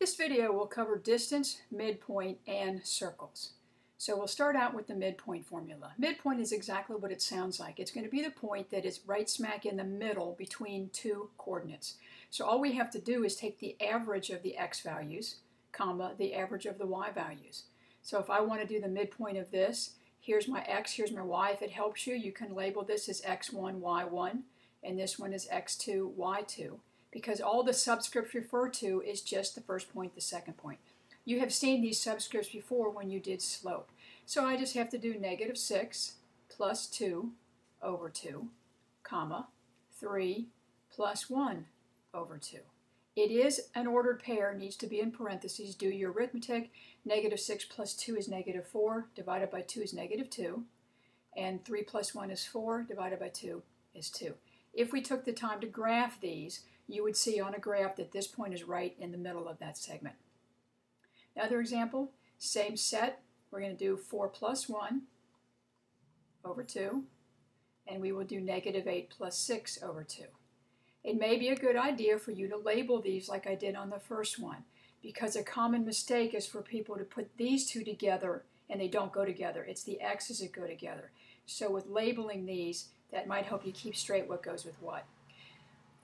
This video will cover distance, midpoint, and circles. So we'll start out with the midpoint formula. Midpoint is exactly what it sounds like. It's going to be the point that is right smack in the middle between two coordinates. So all we have to do is take the average of the x values, comma, the average of the y values. So if I want to do the midpoint of this, here's my x, here's my y. If it helps you, you can label this as x1, y1, and this one is x2, y2 because all the subscripts refer to is just the first point, the second point. You have seen these subscripts before when you did slope. So I just have to do negative 6 plus 2 over 2, comma, 3 plus 1 over 2. It is an ordered pair, needs to be in parentheses. Do your arithmetic. Negative 6 plus 2 is negative 4, divided by 2 is negative 2. And 3 plus 1 is 4, divided by 2 is 2. If we took the time to graph these, you would see on a graph that this point is right in the middle of that segment. Another example, same set, we're going to do 4 plus 1 over 2, and we will do negative 8 plus 6 over 2. It may be a good idea for you to label these like I did on the first one, because a common mistake is for people to put these two together and they don't go together. It's the x's that go together. So with labeling these, that might help you keep straight what goes with what.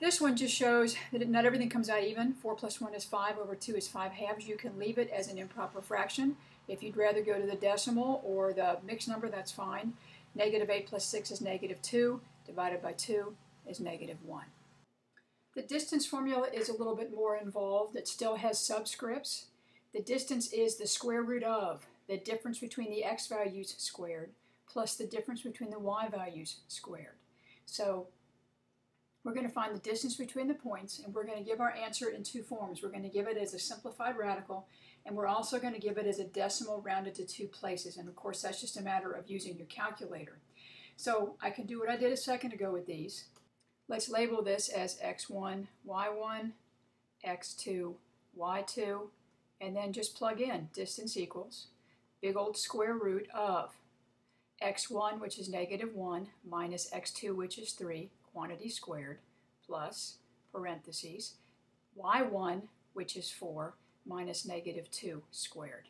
This one just shows that not everything comes out even. 4 plus 1 is 5 over 2 is 5 halves. You can leave it as an improper fraction. If you'd rather go to the decimal or the mixed number, that's fine. Negative 8 plus 6 is negative 2. Divided by 2 is negative 1. The distance formula is a little bit more involved. It still has subscripts. The distance is the square root of the difference between the x values squared plus the difference between the y values squared. So we're going to find the distance between the points, and we're going to give our answer in two forms. We're going to give it as a simplified radical, and we're also going to give it as a decimal rounded to two places. And of course, that's just a matter of using your calculator. So I can do what I did a second ago with these. Let's label this as x1, y1, x2, y2, and then just plug in distance equals big old square root of x1, which is negative 1, minus x2, which is 3, quantity squared plus parentheses y1, which is 4, minus negative 2 squared.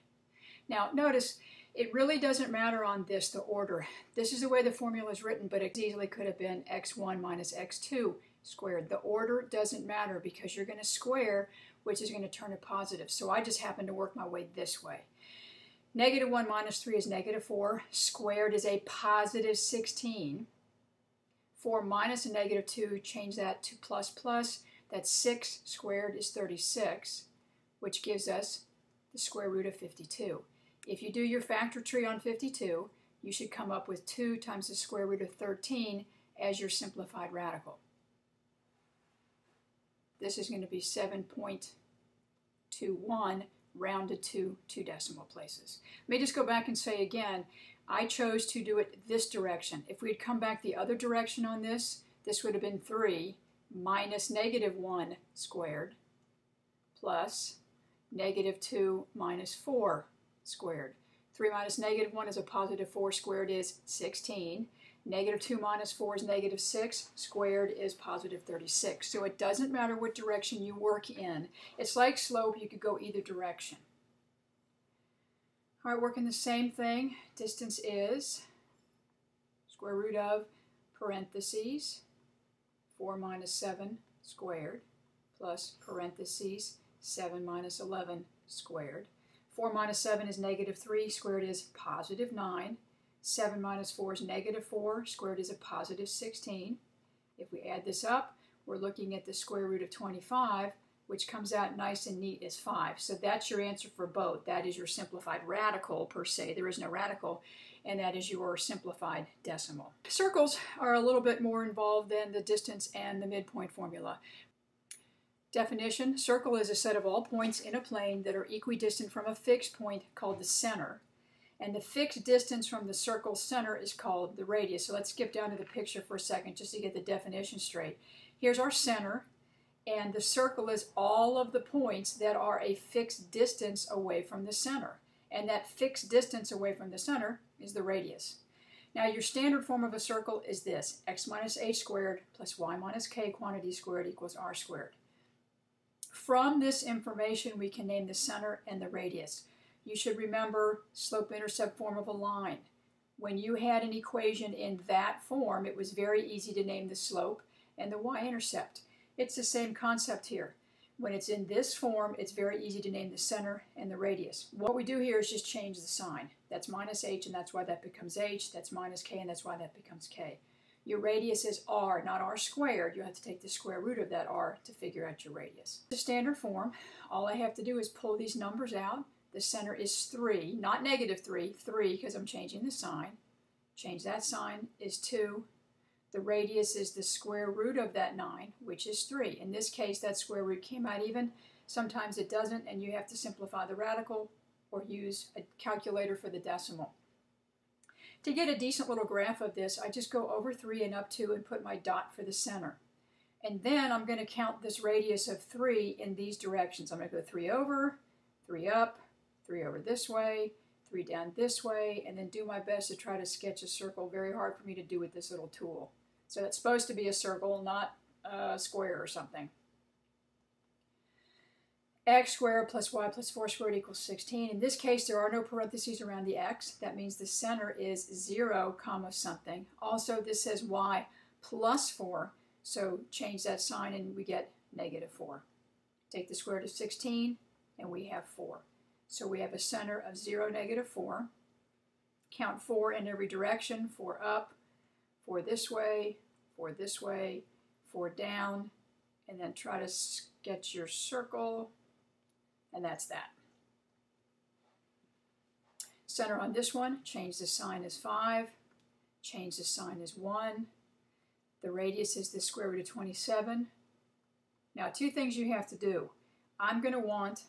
Now notice it really doesn't matter on this, the order. This is the way the formula is written, but it easily could have been x1 minus x2 squared. The order doesn't matter because you're going to square, which is going to turn a positive. So I just happen to work my way this way. Negative 1 minus 3 is negative 4. Squared is a positive 16. 4 minus a negative 2, change that to plus plus. That's 6 squared is 36, which gives us the square root of 52. If you do your factor tree on 52, you should come up with 2 times the square root of 13 as your simplified radical. This is going to be 7.21 rounded to two decimal places. Let me just go back and say again, I chose to do it this direction. If we had come back the other direction on this, this would have been 3 minus negative 1 squared plus negative 2 minus 4 squared. 3 minus negative 1 is a positive 4 squared is 16. Negative 2 minus 4 is negative 6. Squared is positive 36. So it doesn't matter what direction you work in. It's like slope. You could go either direction. All right, working the same thing. Distance is square root of parentheses 4 minus 7 squared plus parentheses 7 minus 11 squared. 4 minus 7 is negative 3, squared is positive 9. 7 minus 4 is negative 4, squared is a positive 16. If we add this up, we're looking at the square root of 25, which comes out nice and neat as 5. So that's your answer for both. That is your simplified radical per se. There is no radical, and that is your simplified decimal. Circles are a little bit more involved than the distance and the midpoint formula. Definition, circle is a set of all points in a plane that are equidistant from a fixed point called the center. And the fixed distance from the circle center is called the radius. So let's skip down to the picture for a second just to get the definition straight. Here's our center, and the circle is all of the points that are a fixed distance away from the center. And that fixed distance away from the center is the radius. Now your standard form of a circle is this, x minus h squared plus y minus k quantity squared equals r squared. From this information, we can name the center and the radius. You should remember slope-intercept form of a line. When you had an equation in that form, it was very easy to name the slope and the y-intercept. It's the same concept here. When it's in this form, it's very easy to name the center and the radius. What we do here is just change the sign. That's minus h, and that's why that becomes h. That's minus k, and that's why that becomes k. Your radius is r, not r squared. You have to take the square root of that r to figure out your radius. The standard form, all I have to do is pull these numbers out. The center is 3, not negative 3, 3 because I'm changing the sign. Change that sign is 2. The radius is the square root of that 9, which is 3. In this case, that square root came out even. Sometimes it doesn't, and you have to simplify the radical or use a calculator for the decimal. To get a decent little graph of this, I just go over 3 and up 2 and put my dot for the center. And then I'm going to count this radius of 3 in these directions. I'm going to go 3 over, 3 up, 3 over this way, three down this way, and then do my best to try to sketch a circle. Very hard for me to do with this little tool. So it's supposed to be a circle, not a square or something. x squared plus y plus 4 squared equals 16. In this case, there are no parentheses around the x. That means the center is 0, comma something. Also, this says y plus 4, so change that sign and we get negative 4. Take the square root of 16, and we have 4. So we have a center of 0, negative 4. Count 4 in every direction, 4 up, 4 this way, 4 this way, 4 down, and then try to sketch your circle, and that's that. Center on this one, change the sign as 5, change the sign as 1. The radius is the square root of 27. Now, two things you have to do. I'm going to want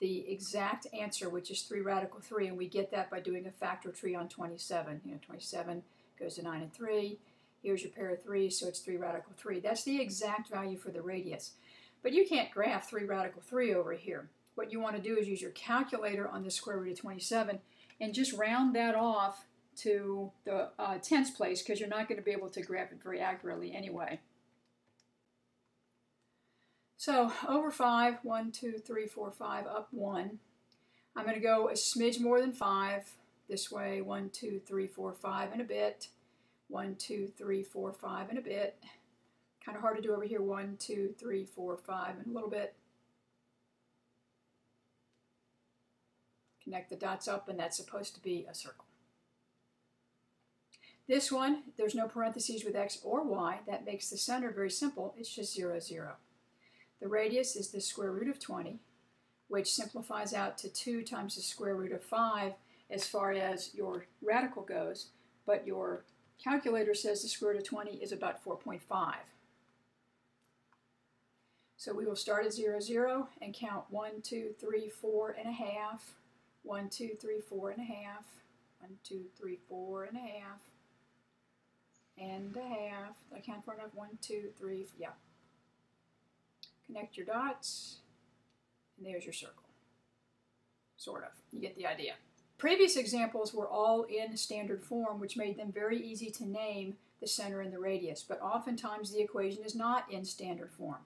the exact answer, which is 3 radical 3, and we get that by doing a factor tree on 27. You know, 27 goes to 9 and 3. Here's your pair of 3s, so it's 3 radical 3. That's the exact value for the radius. But you can't graph 3 radical 3 over here. What you want to do is use your calculator on the square root of 27 and just round that off to the uh, tens place because you're not going to be able to graph it very accurately anyway. So over 5, 1, 2, 3, 4, 5, up 1. I'm going to go a smidge more than 5 this way. 1, 2, 3, 4, 5 and a bit. 1, 2, 3, 4, 5 and a bit. Kind of hard to do over here. 1, 2, 3, 4, 5 and a little bit. Connect the dots up and that's supposed to be a circle. This one, there's no parentheses with x or y. That makes the center very simple. It's just 0, 0. The radius is the square root of 20, which simplifies out to 2 times the square root of 5 as far as your radical goes, but your calculator says the square root of 20 is about 4.5. So we will start at 0, 0 and count 1, 2, 3, 4 and a half, 1, 2, 3, 4 and a half, 1, 2, 3, 4 and a half, and a half. Did I count far enough? 1, 2, 3, yeah. Connect your dots, and there's your circle. Sort of. You get the idea. Previous examples were all in standard form, which made them very easy to name the center and the radius, but oftentimes the equation is not in standard form.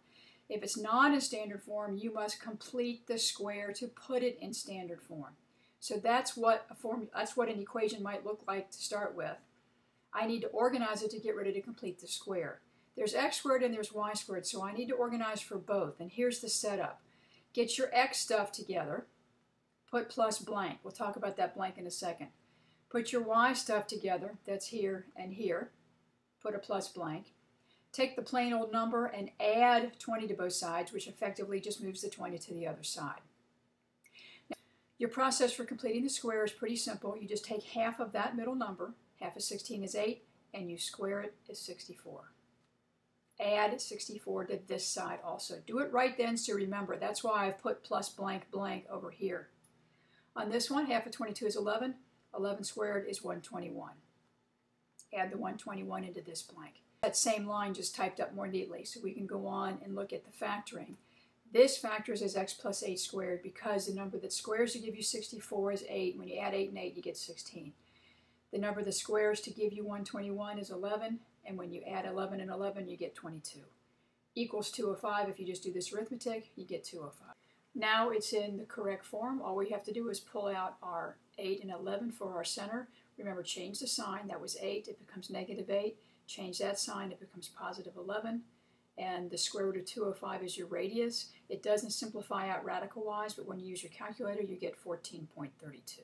If it's not in standard form, you must complete the square to put it in standard form. So that's what a form that's what an equation might look like to start with. I need to organize it to get ready to complete the square. There's x squared and there's y squared, so I need to organize for both. And here's the setup. Get your x stuff together. Put plus blank. We'll talk about that blank in a second. Put your y stuff together. That's here and here. Put a plus blank. Take the plain old number and add 20 to both sides, which effectively just moves the 20 to the other side. Now, your process for completing the square is pretty simple. You just take half of that middle number, half of 16 is 8, and you square it is 64 add 64 to this side also. Do it right then so remember. That's why I've put plus blank blank over here. On this one, half of 22 is 11. 11 squared is 121. Add the 121 into this blank. That same line just typed up more neatly so we can go on and look at the factoring. This factors as x plus 8 squared because the number that squares to give you 64 is 8. When you add 8 and 8, you get 16. The number that squares to give you 121 is 11. And when you add 11 and 11, you get 22. equals 205. If you just do this arithmetic, you get 205. Now it's in the correct form. All we have to do is pull out our 8 and 11 for our center. Remember, change the sign. That was 8. It becomes negative 8. Change that sign. It becomes positive 11. And the square root of 205 is your radius. It doesn't simplify out radical-wise, but when you use your calculator, you get 14.32.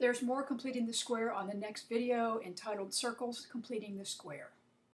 There's more completing the square on the next video entitled Circles Completing the Square.